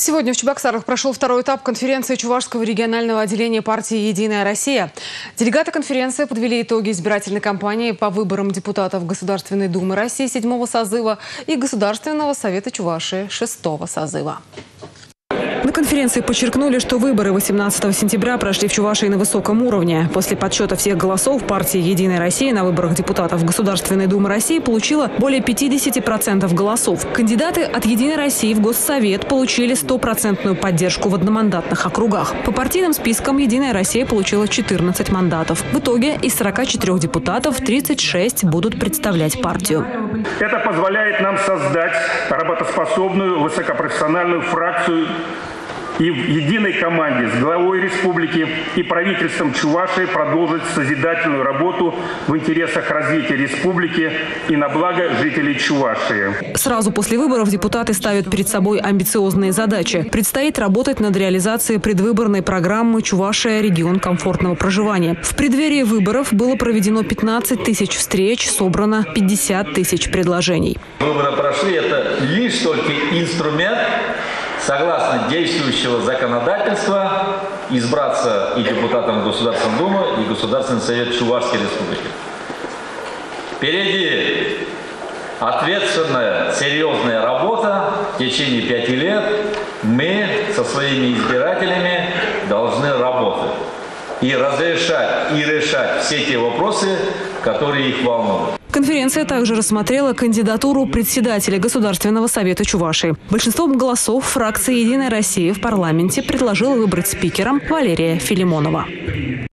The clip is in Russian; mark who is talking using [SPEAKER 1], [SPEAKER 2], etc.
[SPEAKER 1] Сегодня в Чебоксарах прошел второй этап конференции Чувашского регионального отделения партии «Единая Россия». Делегаты конференции подвели итоги избирательной кампании по выборам депутатов Государственной Думы России седьмого созыва и Государственного совета Чувашии шестого созыва. На конференции подчеркнули, что выборы 18 сентября прошли в Чувашии на высоком уровне. После подсчета всех голосов партия «Единая Россия» на выборах депутатов Государственной Думы России получила более 50% голосов. Кандидаты от «Единой России» в Госсовет получили стопроцентную поддержку в одномандатных округах. По партийным спискам «Единая Россия» получила 14 мандатов. В итоге из 44 депутатов 36 будут представлять партию.
[SPEAKER 2] Это позволяет нам создать работоспособную, высокопрофессиональную фракцию и в единой команде с главой республики и правительством Чувашии продолжить созидательную работу в интересах развития республики и на благо жителей Чувашии.
[SPEAKER 1] Сразу после выборов депутаты ставят перед собой амбициозные задачи. Предстоит работать над реализацией предвыборной программы «Чувашия. Регион комфортного проживания». В преддверии выборов было проведено 15 тысяч встреч, собрано 50 тысяч предложений.
[SPEAKER 3] Выборы прошли, это лишь только инструмент согласно действующего законодательства, избраться и депутатом Государственной Думы, и Государственный Совет Чувашской Республики. Впереди ответственная, серьезная работа. В течение пяти лет мы со своими избирателями должны работать и разрешать, и решать все те вопросы, которые их волнуют.
[SPEAKER 1] Конференция также рассмотрела кандидатуру председателя Государственного совета Чувашии. Большинством голосов фракция «Единая Россия» в парламенте предложила выбрать спикером Валерия Филимонова.